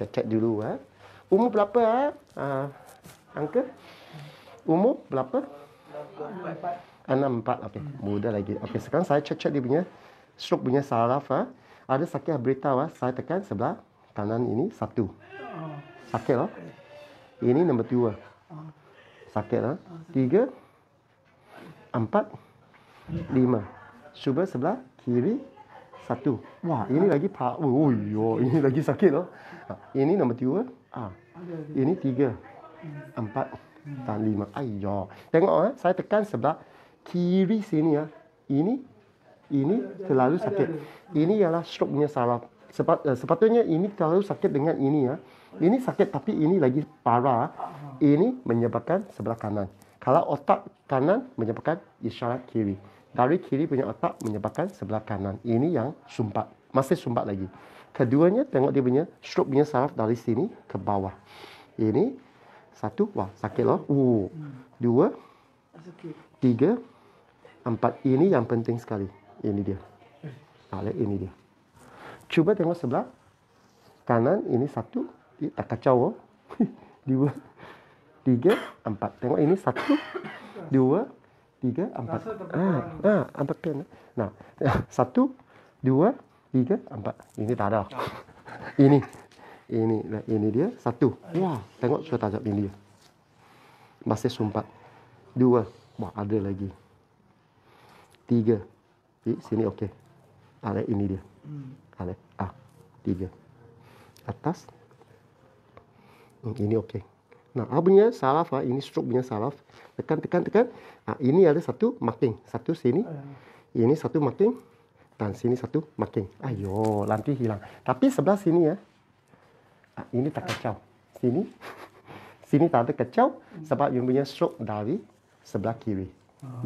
Cek-cek dulu eh. Umur berapa eh? Uh, Angka? Umur berapa? Enam empat. Okey, muda lagi. Okey, sekarang saya cek-cek dia punya stroke punya saraf ah. Ada sakit beritahu ah. Saya tekan sebelah kanan ini satu. Sakit loh. Ini nombor dua. Sakit lah. Tiga. Empat. Lima. Cuba sebelah kiri. Satu. Wah, ini lagi pak. Oh, yo, ini lagi sakit loh. Ah, Ini nombor dua. Ah. Ini tiga. Empat. Dan lima. Ayo. Tengok ah, saya tekan sebelah kiri sini ya. Ini ini terlalu sakit. Ini ialah stroke punya saraf. Sepat, uh, sepatutnya ini terlalu sakit dengan ini ya. Ini sakit tapi ini lagi parah. Ini menyebabkan sebelah kanan. Kalau otak kanan menyebabkan isyarat kiri. Dari kiri punya otak menyebabkan sebelah kanan. Ini yang sumpat. Masih sumpat lagi. Keduanya tengok dia punya stroke punya saraf dari sini ke bawah. Ini satu, wah sakit loh. Uh, dua, tiga, empat. Ini yang penting sekali. Ini dia. Lihat ini dia. Cuba tengok sebelah kanan. Ini satu. Tak kacau oh. Dua, tiga, empat. Tengok ini satu, dua, tiga, empat. Ah, ah, empat pen. Nah, satu, dua, tiga, empat. Ini tak ada. Ini, ini, nah, ini dia satu. Wah, tengok sudah tajam ini dia. Masih sumpat. Dua, wah ada lagi. Tiga, di sini okey. Lihat ini dia. Ah, lihat. ah, tiga. Atas. Hmm, ini okey. Nah, ah punya saraf ah, ini stroke punya saraf. Tekan, tekan, tekan. Ah, ini ada satu marking. Satu sini. Ini satu marking. Dan sini satu marking. Ayo, nanti hilang. Tapi sebelah sini ya. Ah, ini tak kacau. Sini. Sini tak ada kacau sebab yang punya stroke dari sebelah kiri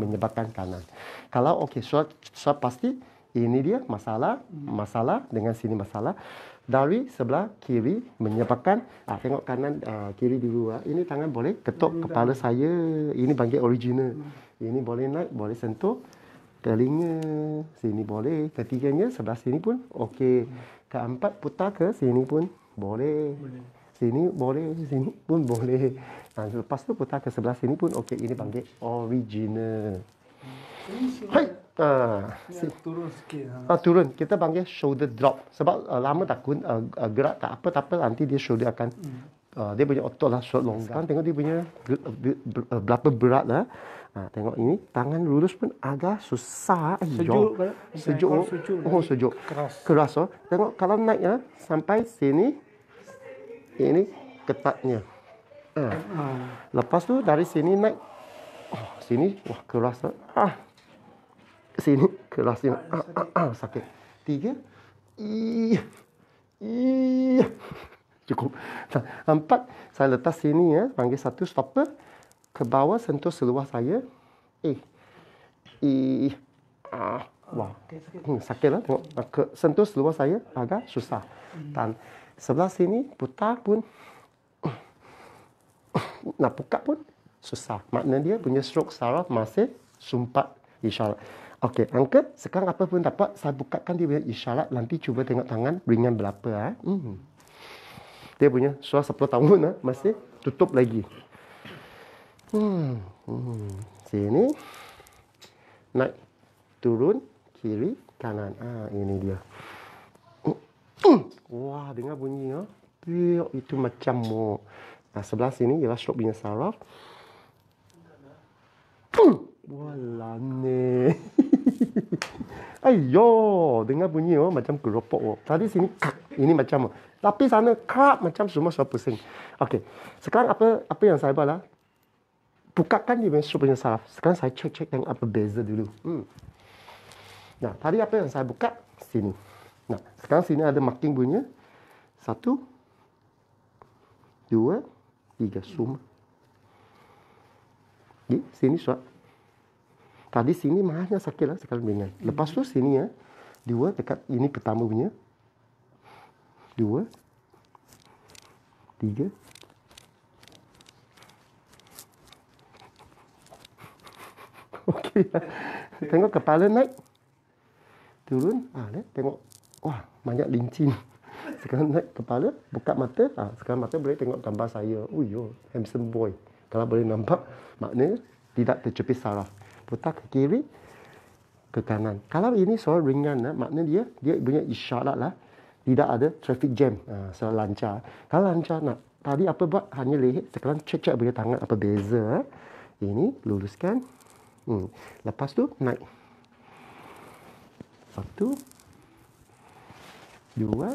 menyebabkan kanan. Kalau okey, so, so pasti ini dia masalah, masalah dengan sini masalah dari sebelah kiri menyebabkan ah tengok kanan ah, kiri dulu ah. Ini tangan boleh ketuk kepala saya. Ini panggil original. Ini boleh naik, boleh sentuh telinga. Sini boleh. Ketiganya sebelah sini pun okey. Keempat putar ke sini pun boleh. Sini boleh, sini pun boleh. Ha, lepas tu putar ke sebelah sini pun okey. Ini panggil original. Hai. Ah, Ya, turun sikit. Ha. Ah, turun. Kita panggil shoulder drop. Sebab uh, lama tak kun, uh, uh, gerak tak apa, tak apa. Nanti dia shoulder akan, uh, dia punya otot lah, short longgar. Sekarang tengok dia punya uh, be- ber- berapa berat lah. Ha, tengok ini, tangan lurus pun agak susah. Ayyo. Sejuk ke? Sejuk. Kalau Oh, sejuk oh sejuk. keras. Keras oh. Tengok kalau naik ya, sampai sini, ini ketatnya. Ha. Lepas tu dari sini naik. Oh, sini wah keras. Ah. Sini kerasnya. Ah, ah, ah, sakit. Tiga. Ih. Ih. Cukup. Empat. Saya letak sini ya. Panggil satu stopper. Ke bawah sentuh seluar saya. Eh. Ih. Ah. Wah. Okey, sikit. Hmm, sakit lah tengok. Ke, sentuh seluar saya agak susah. Dan sebelah sini putar pun nak buka pun susah. Makna dia punya stroke saraf masih sumpat isyarat. Okey, angka sekarang apa pun dapat saya bukakan dia punya isyarat nanti cuba tengok tangan ringan berapa ah. Hmm. Dia punya suara 10 tahun ah masih tutup lagi. Hmm. hmm. Sini naik turun kiri kanan. Ah ini dia. Wah, dengar bunyi ya. Piuk, itu macam mo. Nah, sebelah sini ialah stroke punya saraf. Walane. Ayo, dengar bunyi oh macam keropok oh. Tadi sini kak, ini macam oh. Tapi sana kak macam semua suara pusing. Okey. Sekarang apa apa yang saya buat lah? Bukakan dia punya punya saraf. Sekarang saya cek-cek yang apa beza dulu. Hmm. Nah, tadi apa yang saya buka? Sini. Nah, sekarang sini ada marking bunyinya. Satu, dua, tiga. Semua. Di sini suat. Tadi sini mahanya sakit lah sekarang ringan. Lepas tu sini ya. Dua dekat ini pertama punya. Dua. Tiga. Okey. Tengok kepala naik. Turun. Ah, lihat. Tengok. Wah, banyak lincin. Sekarang naik kepala, buka mata. Ha, sekarang mata boleh tengok gambar saya. Oh yo, handsome boy. Kalau boleh nampak, maknanya tidak tercepis saraf. Putar ke kiri, ke kanan. Kalau ini soal ringan, ha, maknanya dia dia punya isyarat lah. Tidak ada traffic jam. Ha, soal lancar. Kalau lancar nak, tadi apa buat? Hanya leher. Sekarang cek-cek punya tangan apa beza. Ha. Ini luluskan. Hmm. Lepas tu naik. Satu. Dua.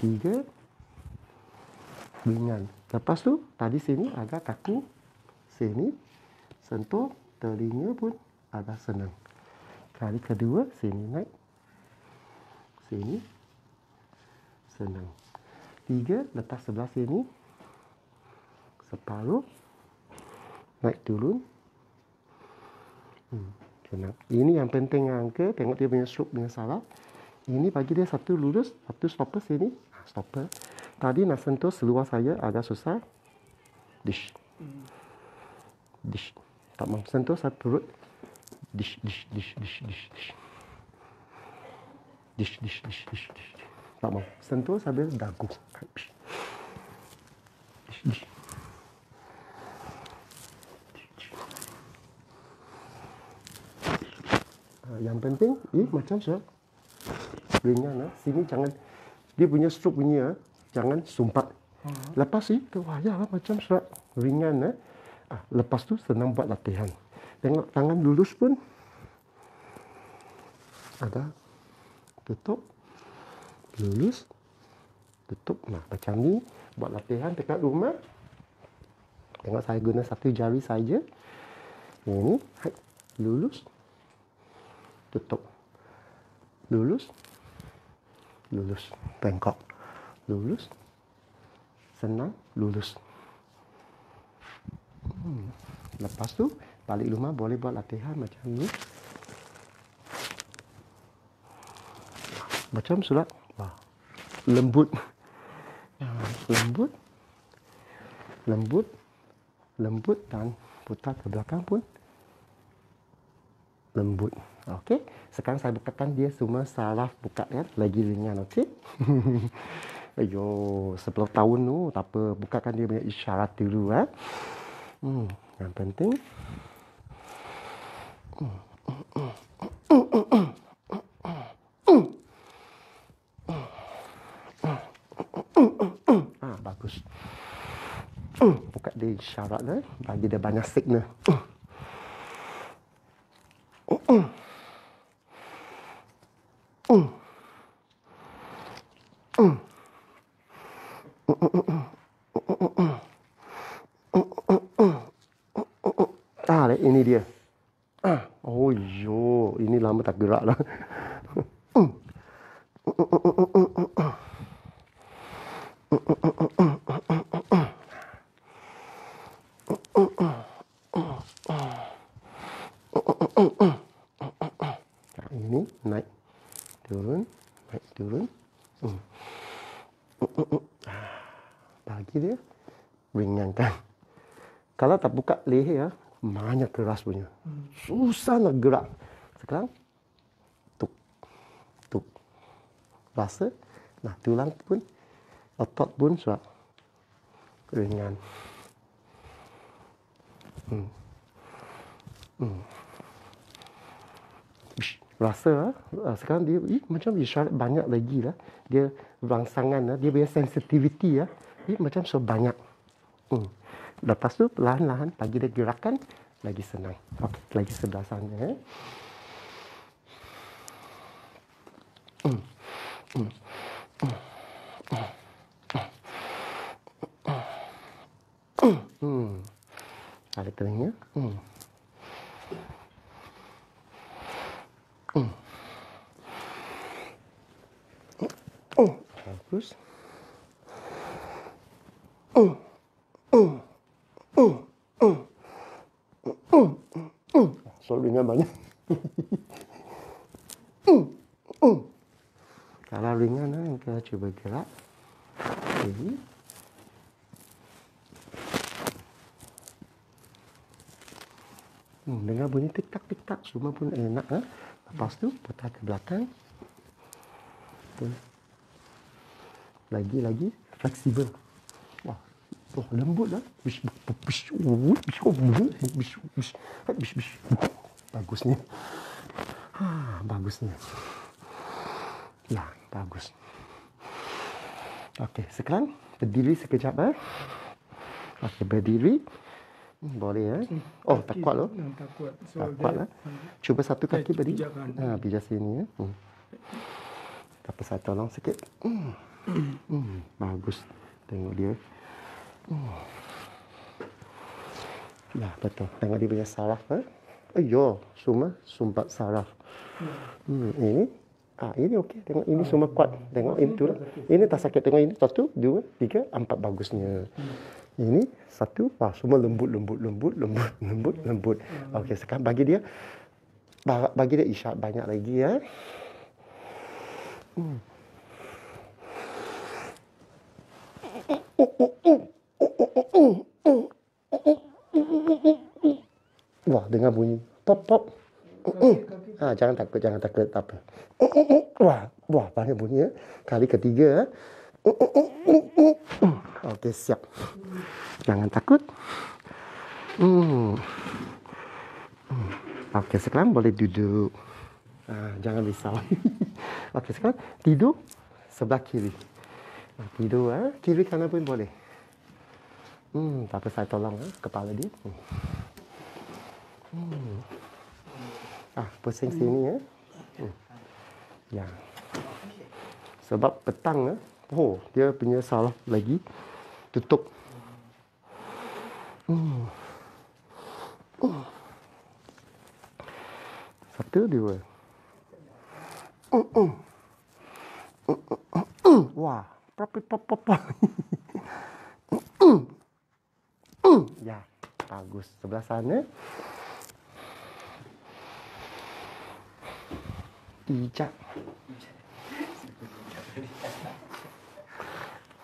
Tiga. Ringan. Lepas tu, tadi sini agak kaku. Sini. Sentuh. Telinga pun agak senang. Kali kedua, sini naik. Sini. Senang. Tiga, letak sebelah sini. Separuh. Naik turun. Hmm, senang. Ini yang penting angka. Tengok dia punya stroke dengan salah. Ini bagi dia satu lurus. Satu stopper sini. Ah, stopper. Tadi nak sentuh seluar saya agak susah. Dish. Dish. Tak mahu sentuh saya perut. Dish, dish, dish, dish, dish, dish. Dish, dish, dish, dish, dish. Tak mahu. Sentuh sambil dagu. Dish, dish. Ah, yang penting, eh macam saya ringan ah. Sini jangan dia punya stroke bunyi ah, jangan sumpat. Hmm. Lepas itu wayah lah macam saya ringan ah. ah. Lepas tu senang buat latihan. Tengok tangan lurus pun. Ada. Tutup. Lurus. Tutup. Nah macam ni. Buat latihan dekat rumah. Tengok saya guna satu jari saja. Ini hai, lurus. Tutup. Lurus. Lurus. Bengkok lurus. Senang. Lurus. hmm. Lepas tu balik rumah boleh buat latihan macam ni. Macam surat wah lembut. Lembut. Lembut. Lembut dan putar ke belakang pun lembut. Okey sekarang saya bukakan dia semua saraf buka kan lagi ringan okey ayo 10 tahun tu tak apa. Bukakan dia punya isyarat dulu eh. Hmm yang penting hmm. dia isyarat eh, bagi dia banyak signal. Ah, ini dia. Oh, ini lama tak gerak lah. tak buka leher, ah, banyak keras punya. Susah nak gerak. Sekarang, Rasa, nah tulang pun, otot pun sudah ringan. Hmm. Hmm. Rasa ah, sekarang dia ih, macam isyarat banyak lagi lah. Dia rangsangan, lah. dia punya sensitivity ya. macam sebanyak. Hmm. Lepas tu perlahan-lahan bagi dia gerakan lagi senang. Okey, lagi sebelah sana. Eh. Hmm. Hmm. Ada telinga. Hmm. Hmm. Oh, bagus. Oh. Oh. Soal ringan banyak. Kalau ringan, eh, kita cuba gerak. Okay. Hmm, dengar bunyi tik tak tik tak semua pun enak eh. Lepas tu putar ke belakang. Lagi, lagi. Fleksibel. Wah. Oh, lembut lah. Bish, bish, bish, bish, bish, bish, bish. Bagusnya. Ha, bagusnya. Ya, bagus. Okey, sekarang berdiri sekejap eh. Okey, berdiri. Boleh eh. Oh, tak kuat loh. Tak kuat. So, Tak kuat lah. Cuba satu kaki Eh, berdiri. Ha, pijak sini ya. Hmm. Tak apa, saya tolong sikit. Hmm. Hmm. Bagus. Tengok dia. Hmm. Ya, betul. Tengok dia punya saraf. Eh? Ayo, semua sumbat saraf. Hmm, ini. Ah, ini okey. Tengok ini semua kuat. Tengok ini tu. lah. Ini tak sakit. Tengok ini. Satu, dua, tiga, empat. Bagusnya. Ini satu. Wah, semua lembut, lembut, lembut, lembut, lembut, lembut. Okey, sekarang bagi dia. ba- Bagi dia isyarat banyak lagi ya. Wah, dengar bunyi pop pop. Ha, jangan takut, jangan takut, tak apa. Wah, wah, banyak bunyi ya. Kali ketiga. Okey, siap. Jangan takut. Hmm. Hmm. Okey, sekarang boleh duduk. Ha, jangan risau. Okey, sekarang tidur sebelah kiri. Ha, tidur, ha? kiri kanan pun boleh. Hmm, tak apa, saya tolong ha? kepala dia. Hmm. Ah, pusing sini ya. Hmm. Ya. Sebab petang ya. Oh, dia punya saraf lagi tutup. Hmm. Hmm. Satu, dua. Hmm, hmm. Wah, pop. Hmm, hmm. Ya, bagus. Sebelah sana. Pijak.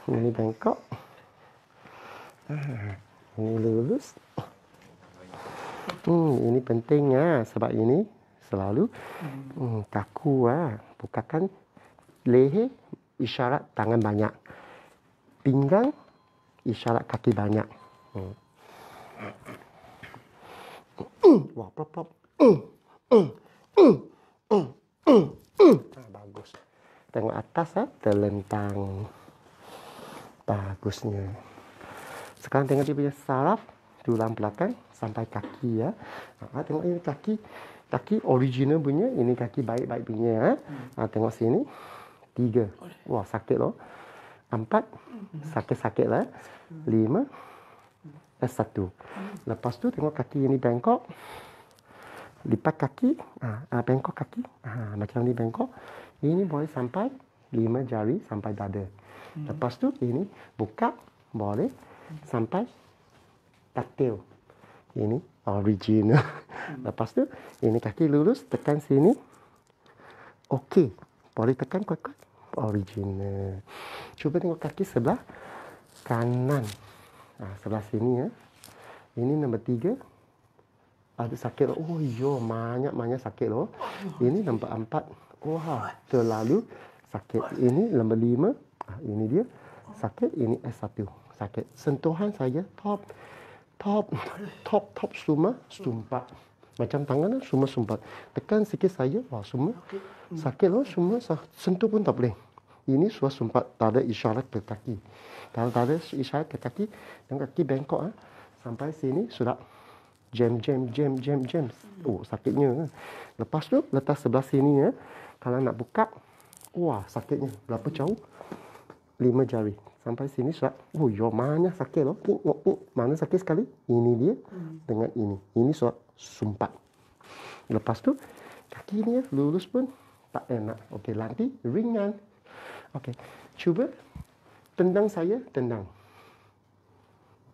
Ini bengkok. Ini lurus. Hmm, ini penting ya sebab ini selalu hmm, kaku ah. Bukakan leher isyarat tangan banyak. Pinggang isyarat kaki banyak. Hmm. Wah, pop pop. Ah, bagus. Tengok atas ah, terlentang. Bagusnya. Sekarang tengok dia punya saraf tulang belakang sampai kaki ya. Ha, tengok ini kaki. Kaki original punya, ini kaki baik-baik punya ya. Ha, tengok sini. Tiga. Wah, sakit loh. Empat. Sakit-sakit lah. Lima. Eh, satu. Lepas tu tengok kaki ini bengkok. Lipat kaki. Ha, ha, bengkok kaki. Ha, macam ni bengkok. Ini boleh sampai lima jari sampai dada. Lepas tu ini buka boleh sampai katil. Ini original. Lepas tu ini kaki lurus tekan sini. Okey. Boleh tekan kuat-kuat. Original. Cuba tengok kaki sebelah kanan. Ha, sebelah sini ya. Ini nombor tiga. Ada sakit. Oh, yo, banyak-banyak sakit loh. Ini nombor empat. Wah, terlalu sakit. Ini nombor lima. Ah, ini dia. Sakit. Ini S1. Sakit. Sentuhan saja. Top. Top. Top. Top semua. Sumpat. Macam tangan lah, semua sumpat. Tekan sikit saja. Wah, semua. Sakit loh. Semua. Sentuh pun tak boleh. Ini sudah sumpat. Tak ada isyarat ke kaki. Tak ada isyarat ke kaki, dan kaki bengkok. Ah. Sampai sini sudah jam, jam, jam, jam, jam. Oh, sakitnya. Lepas tu, letak sebelah sini ya. Kalau nak buka, wah, sakitnya. Berapa jauh? Lima jari. Sampai sini sudah, oh, yo, mana sakit loh. Tengok, oh, mana sakit sekali. Ini dia dengan ini. Ini sudah sumpat. Lepas tu, kaki ni ya, lurus pun tak enak. Okey, nanti ringan. Okey, cuba tendang saya, tendang.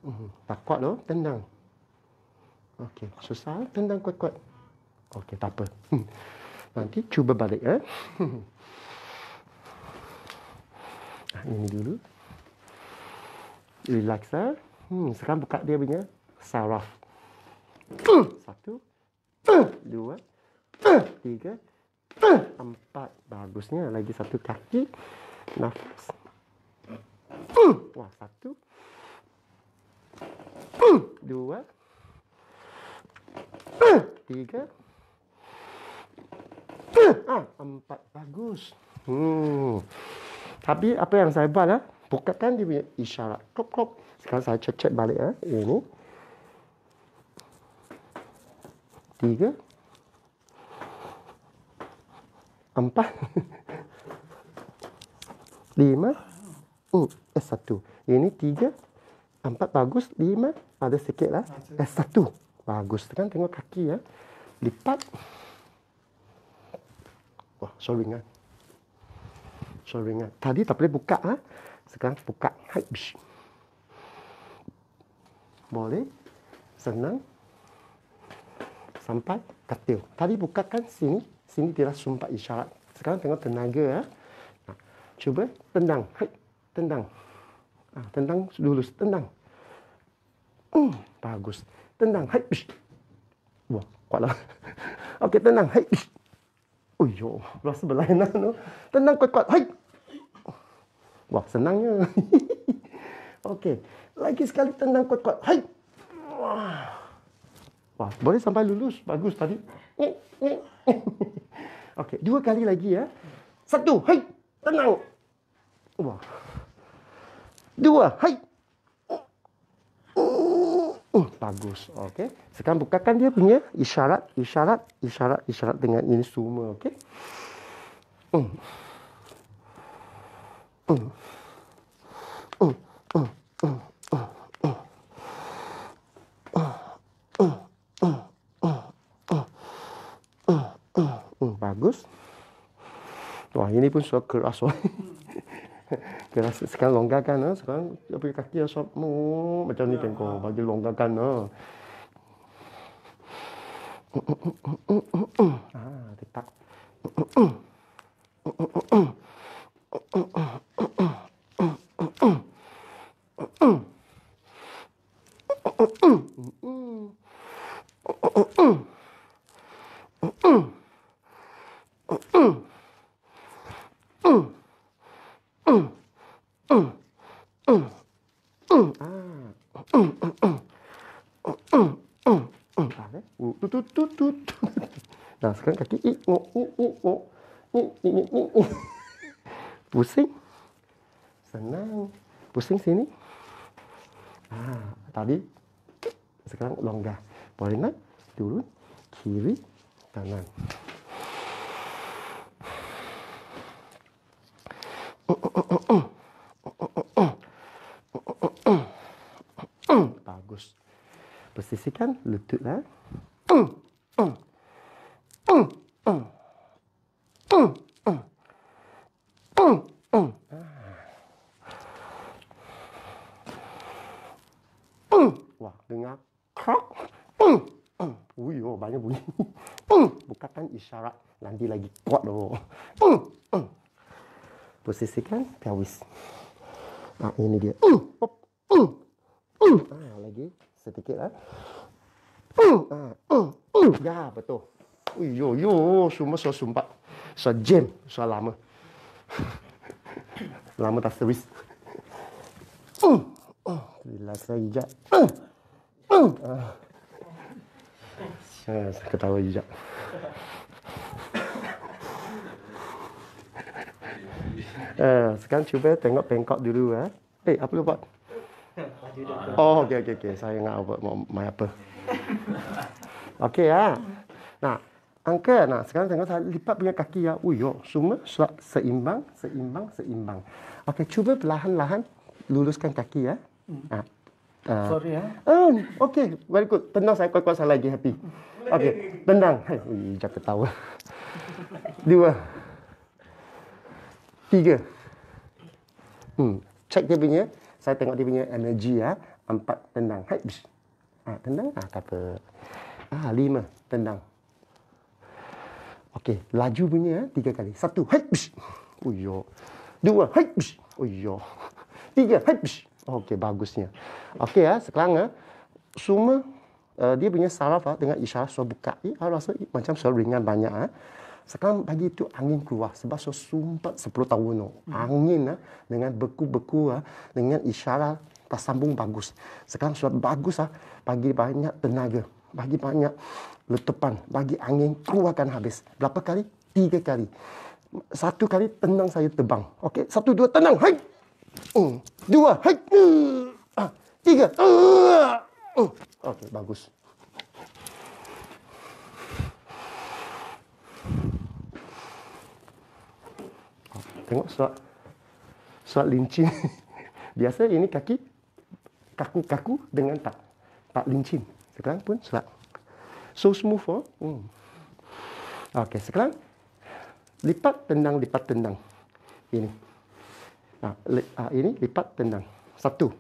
Hmm, tak kuat loh, tendang. Okey, susah tendang kuat-kuat. Okey, tak apa. Hmm. Nanti cuba balik eh. Ah, Ini dulu. Relax eh. Hmm, sekarang buka dia punya saraf. Satu, dua, tiga, Empat. Bagusnya. Lagi satu kaki. Nafas. Wah, satu. Dua. Tiga. Ah, empat. Bagus. Hmm. Tapi apa yang saya buat lah, bukakan dia punya isyarat. Klop, klop. Sekarang saya cek-cek balik ya. Ini. Tiga. Empat. Lima. Hmm, S satu. Ini tiga. Empat bagus. Lima. Ada sikit lah. S satu. Bagus. Sekarang tengok kaki ya. Lipat. Wah, so ringan. So ringan. Tadi tak boleh buka. Ha? Sekarang buka. Hai. Boleh. Senang. Sampai katil. Tadi bukakan sini. Sini dia sumpah isyarat. Sekarang tengok tenaga. Ha? Nah, cuba tendang. Hai. Tendang. Ha, tendang dulu. Tendang. Hmm, bagus. Tendang. Hai. Bish. Wah, kuatlah. Okey, tendang. Hai. Bish. Oh yo, rasa berlainan tu. Tendang kuat-kuat. Hai. Wah, senangnya. Okey. Lagi sekali tendang kuat-kuat. Hai. Wah. Wah, boleh sampai lulus. Bagus tadi. Okey, dua kali lagi ya. Satu. Hai. Tenang. Wah. Dua. Hai. Uh, bagus. Okey. Sekarang bukakan dia punya isyarat, isyarat, isyarat, isyarat dengan ini semua. Okey. Hmm. Hmm. Hmm. Hmm. Hmm. Bagus. Wah, ini pun suara keras. Keras. Sekarang longgarkan. Ha? Sekarang dia punya kaki. Oh, macam ni tengok. Bagi longgarkan. Ha? Ah, tetap. Nah, sekarang kaki i ngo i i ngo i i i i. Pusing. Senang. Pusing sini. Ah, tadi sekarang longgar. Boleh naik, turun, kiri, kanan. Bagus. Persisikan lututlah. Wah, dengar krok. Ui, oh, banyak bunyi. Bukakan isyarat. Nanti lagi kuat loh. Posisikan pelvis. Ah, ini dia. Ah, lagi sedikit lah. Ah, ya, betul. Ui, yo, yo, semua so sumpat. So jam, so lama. lama tak servis. Relax lagi jap. Ah. Ya, saya ketawa juga. Eh, sekarang cuba tengok bengkok dulu eh. Eh, apa lu buat? Oh, okey okey okey. Saya ingat mau main apa. Okey ya. Nah, angka nah sekarang tengok saya lipat punya kaki ya. Ui yo, semua seimbang, seimbang, seimbang. Okey, cuba perlahan-lahan luluskan kaki ya. Nah, Uh, Sorry ya. Oh, okay. Very good. Tendang saya kuat-kuat saya lagi happy. Okay. Tendang. Hai, ui, jangan ketawa. Dua. Tiga. Hmm. Check dia punya. Saya tengok dia punya energy ya. Empat tendang. Hai. Ah, tendang. Ah, kata. Ah, lima. Tendang. Okey. Laju punya ya. Tiga kali. Satu. Hai. Uyo. Dua. Hai. Uyo. Tiga. Hai. Okey, bagusnya. Okey ya, sekarang ya, semua uh, dia punya saraf uh, dengan isyarat suara buka. Ya, rasa macam suara ringan banyak. Uh. Sekarang bagi itu angin keluar. Sebab so sumpat 10 tahun no. Angin ah, dengan beku-beku ah, dengan isyarat tersambung bagus. Sekarang sudah bagus ah, bagi banyak tenaga. Bagi banyak letupan. Bagi angin keluarkan habis. Berapa kali? Tiga kali. Satu kali tenang saya terbang. Okey, satu dua tenang. Hai. Uh, dua. Hai. Uh, ah, tiga. Uh, uh. Okey, bagus. Tengok surat surat lincin. Biasa ini kaki kaku-kaku dengan tak tak lincin. Sekarang pun surat so smooth oh. Hmm. Okey, sekarang lipat tendang lipat tendang. Ini. Ha, li, ha, ini lipat tendang. Satu.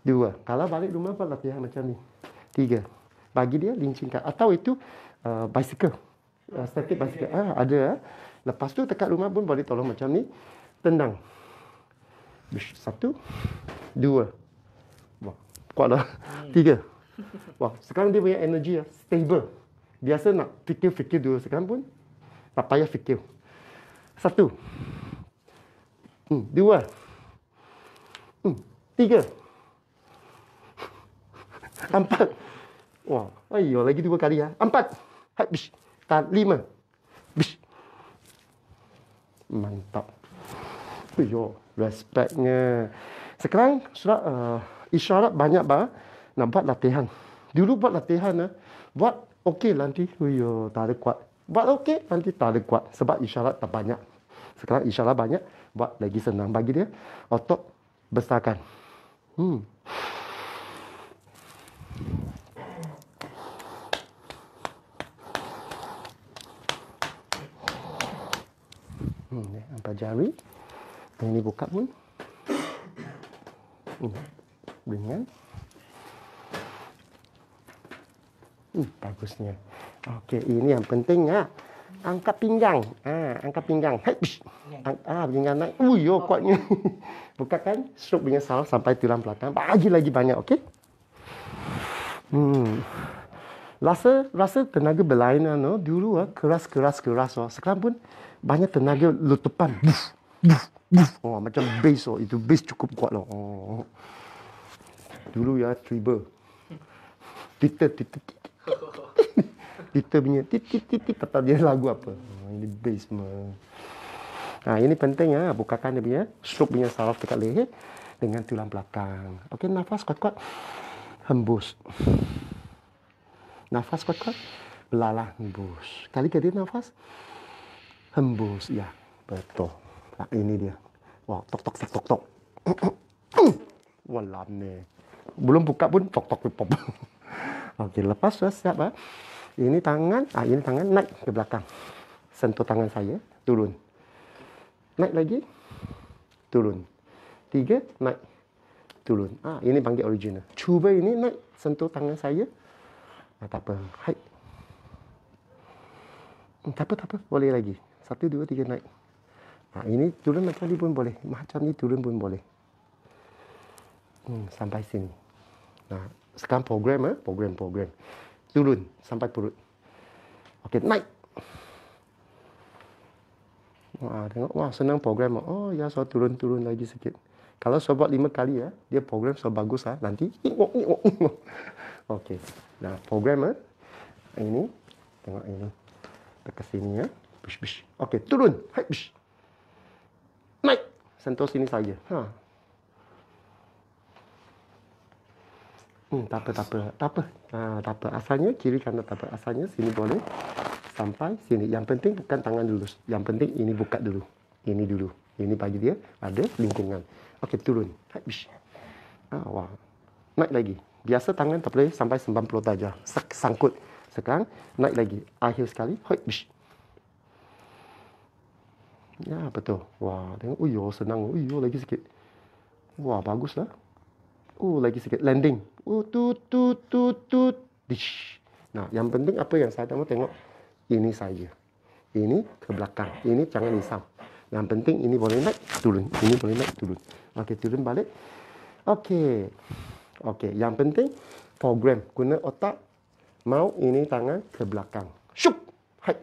Dua. Kalau balik rumah buat latihan macam ni. Tiga. Bagi dia lincinkan atau itu uh, bicycle. Uh, static bicycle. Ah, ada ah. Lepas tu dekat rumah pun boleh tolong macam ni. Tendang. Satu. Dua. Wah, kuat dah. Hmm. Tiga. Wah, sekarang dia punya energi ya, stable. Biasa nak fikir-fikir dulu. Sekarang pun tak payah fikir. Satu. Hmm, dua. Hmm, tiga. Empat. Wah, ayo lagi dua kali ya. Empat. Habis. Lima. Mantap. Yo, respectnya. Sekarang sudah uh, isyarat banyak bah nak buat latihan. Dulu buat latihan uh, buat okey nanti yo tak ada kuat. Buat okey nanti tak ada kuat sebab isyarat tak banyak. Sekarang isyarat banyak buat lagi senang bagi dia otot besarkan. Hmm. Jari. Yang ini buka pun. Hmm. Dengan. Hmm, bagusnya. Okey, ini yang penting ya. Angkat pinggang. Ah, angkat pinggang. Hai, Ang ah, pinggang naik. Ui, yo kuatnya. Buka kan? Stroke punya sal sampai tulang belakang. Bagi lagi banyak, okey? Hmm. Rasa rasa tenaga berlainan no. Dulu ah keras keras keras oh. Sekarang pun banyak tenaga letupan. Buf, buf, buf. Oh, macam bass oh. Itu bass cukup kuat loh. Oh. Dulu ya triber. Tita tita tita. Tita punya tita tita kata dia lagu apa. Oh, ini bass mah. Nah, ini penting ya, bukakan dia punya stroke punya saraf dekat leher dengan tulang belakang. Okey, nafas kuat-kuat. Hembus. Nafas kuat-kuat. Belalah hembus. Kali kedua nafas hembus. Ya betul. Nah, ini dia. Wah tok tok tok tok tok. Walam nih belum buka pun tok tok pop. Oke lepas sudah siap ya ini tangan ah ini tangan naik ke belakang. Sentuh tangan saya turun. Naik lagi turun. Tiga naik turun. Ah ini panggil original. Cuba ini naik sentuh tangan saya. Ah, tak apa. Hai. Hmm, tak apa tak apa. Boleh lagi satu, dua, tiga naik. Ha, ini turun macam ni pun boleh. Macam ni turun pun boleh. Hmm, sampai sini. Nah, sekarang program eh, program program. Turun sampai perut. Okey, naik. Wah, tengok. Wah, senang program. Oh, ya, so turun-turun lagi sikit. Kalau saya buat lima kali ya, dia program so bagus ah. Nanti Okey. Nah, program eh. Ini tengok ini. Dekat sini ya. Bish, bish. Okey, turun. Hai, bish. Naik. Sentuh sini saja. Ha. Hmm, tak apa, tak apa. Tak apa. Ha, tak apa. Asalnya kiri kanan tak apa. Asalnya sini boleh. Sampai sini. Yang penting bukan tangan dulu. Yang penting ini buka dulu. Ini dulu. Ini bagi dia ada lingkungan. Okey, turun. Hai, bish. Ha, wah. Naik lagi. Biasa tangan tak boleh sampai 90 darjah. Sangkut. Sekarang naik lagi. Akhir sekali. Hai, bish. Ya, betul. Wah, tengok. Oh, yo, senang. Oh, yo, lagi sikit. Wah, baguslah. Oh, lagi sikit. Landing. Oh, tut, tut, tut, tut. Dish. Nah, yang penting apa yang saya mahu tengok. Ini saja. Ini ke belakang. Ini jangan risau. Yang penting ini boleh naik, turun. Ini boleh naik, turun. Okey, turun balik. Okey. Okey, yang penting program. Guna otak. Mau ini tangan ke belakang. Syuk. Hai.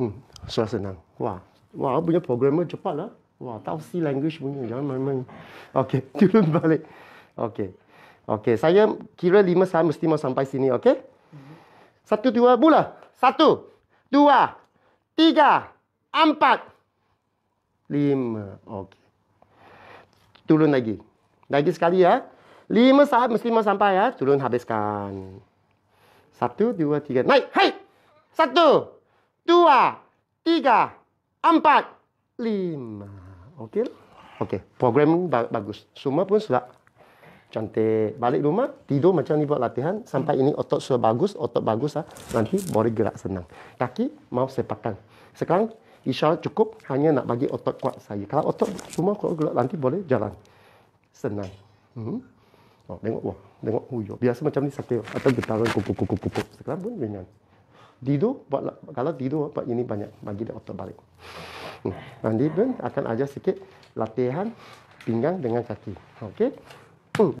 Hmm, sudah senang. Wah, wah, punya programmer cepat lah. Wah, tahu si language punya. Jangan main-main. Okey, turun balik. Okey. Okey, saya kira lima saya mesti mau sampai sini, okey? Satu, dua, mula. Satu, dua, tiga, empat, lima. Okey. Turun lagi. Lagi sekali ya. Lima saat mesti mau sampai ya. Turun habiskan. Satu, dua, tiga. Naik. Hai. Satu, dua, tiga, empat, lima. Okey? Okey. Program bagus. Semua pun sudah cantik. Balik rumah, tidur macam ni buat latihan. Sampai ini otot sudah bagus. Otot bagus. Ha. Nanti boleh gerak senang. Kaki mau sepakan. Sekarang isyarat cukup. Hanya nak bagi otot kuat saya. Kalau otot semua kuat gerak, nanti boleh jalan. Senang. Hmm. Oh, tengok wah, tengok huyuk. Biasa macam ni sakit atau getaran kuku. Sekarang pun ringan. Tidur buat kalau tidur buat ini banyak bagi dia otot balik. Hmm. Nanti pun akan ajar sikit latihan pinggang dengan kaki. Okey. Hmm.